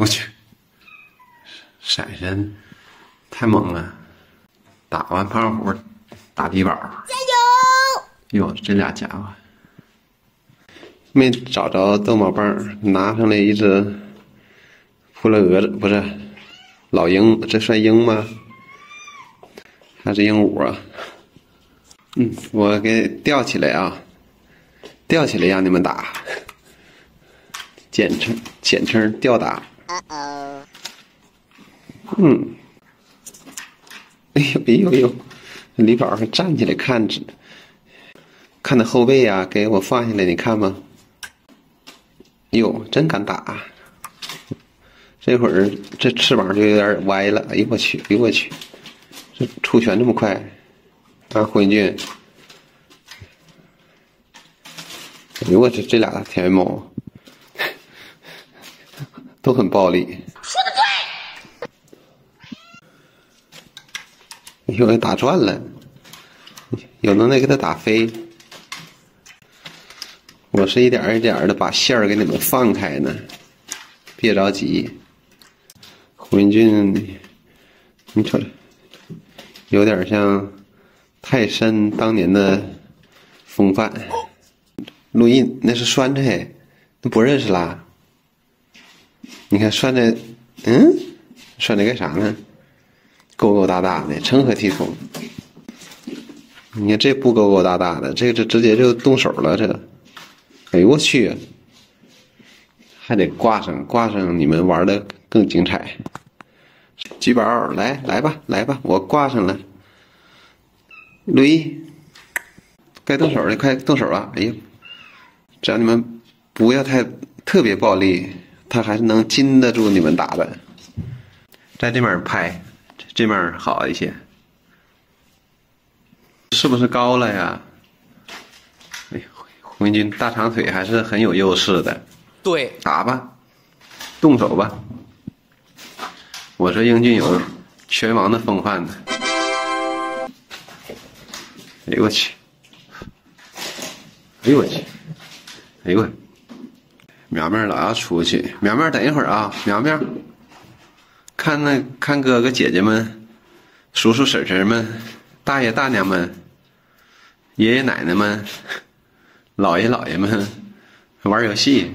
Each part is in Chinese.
我去，闪身太猛了！打完胖虎，打低保。加油！哟，这俩家伙没找着逗猫棒，拿上来一只扑了蛾子，不是老鹰，这算鹰吗？还是鹦鹉啊？嗯，我给吊起来啊，吊起来让你们打，简称简称吊打。嗯，哎呦哎呦呦，李宝还站起来看着，看他后背呀，给我放下来，你看吗？哟，真敢打！这会儿这翅膀就有点歪了，哎呦我去，哎呦我去，这出拳这么快啊！胡云俊，哎呦我去，这俩天元猫都很暴力。说的对。哎呦，打转了，有能耐给他打飞。我是一点一点的把线儿给你们放开呢，别着急。胡云俊，你瞅，有点像泰山当年的风范。录音那是酸菜，那不认识啦。你看酸菜，嗯，酸菜干啥呢？勾勾搭搭的，成何体统？你看这不勾勾搭搭的，这这直接就动手了，这。哎呦我去！还得挂上挂上，你们玩的更精彩。举宝，来来吧，来吧，我挂上了。路易，该动手了，快动手啊！哎呀，只要你们不要太特别暴力，他还是能禁得住你们打的。在这面拍，这面好一些。是不是高了呀？哎，红军大长腿还是很有优势的，对，打吧，动手吧。我说英俊有拳王的风范呢。哎呦我去！哎呦我去！哎呦，苗苗老要出去，苗苗等一会儿啊，苗苗，看那看哥哥姐姐们、叔叔婶婶们、大爷大娘们、爷爷奶奶们。姥爷姥爷们玩游戏，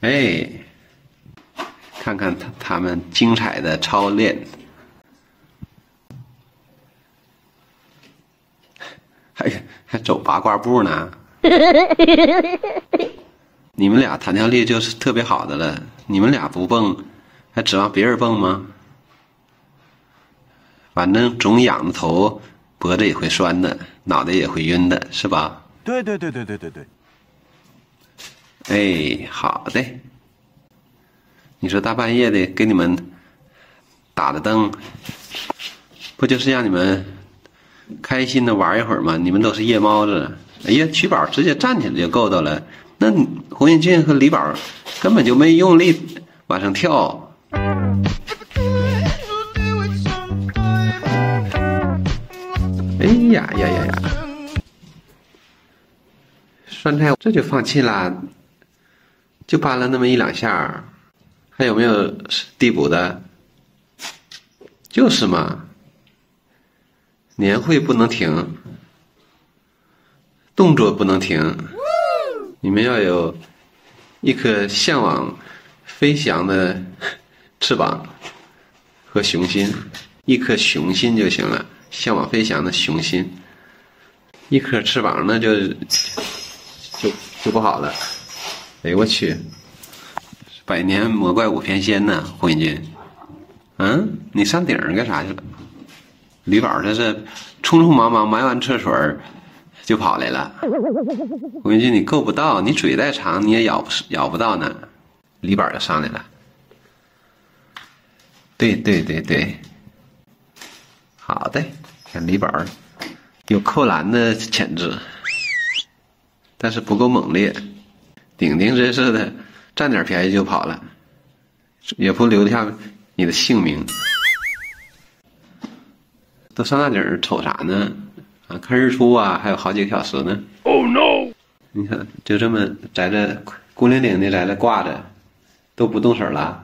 哎，看看他他们精彩的操练，还还走八卦步呢。你们俩弹跳力就是特别好的了，你们俩不蹦，还指望别人蹦吗？反正总仰着头，脖子也会酸的，脑袋也会晕的，是吧？对对对对对对对，哎，好的。你说大半夜的给你们打的灯，不就是让你们开心的玩一会儿吗？你们都是夜猫子。哎呀，曲宝直接站起来就够到了。那胡云俊和李宝根本就没用力往上跳。哎呀呀呀呀！酸菜这就放弃了，就搬了那么一两下，还有没有递补的？就是嘛，年会不能停，动作不能停，你们要有一颗向往飞翔的翅膀和雄心，一颗雄心就行了，向往飞翔的雄心，一颗翅膀那就。就就不好了，哎呦我去！百年魔怪五天仙呢，胡云军，嗯，你上顶上干啥去了？李宝这是匆匆忙忙埋完厕所就跑来了。胡云军，你够不到，你嘴再长你也咬不咬不到呢。李宝就上来了，对对对对，好的，看李宝有扣篮的潜质。但是不够猛烈，顶顶真是的，占点便宜就跑了，也不留下你的姓名。都上那顶瞅啥呢？啊，看日出啊，还有好几个小时呢。Oh no！你看，就这么在这孤零零的在这挂着，都不动手了。